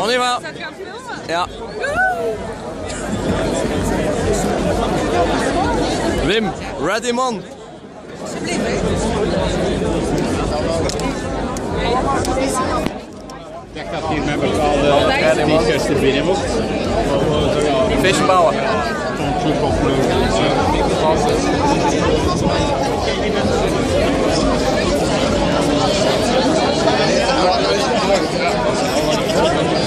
On y va. Gaat gaan filmen? Ja. Wim, ready man. Ik dacht dat hier met bepaalde t-shirts er binnen mocht. Vissen bouwen. Ja,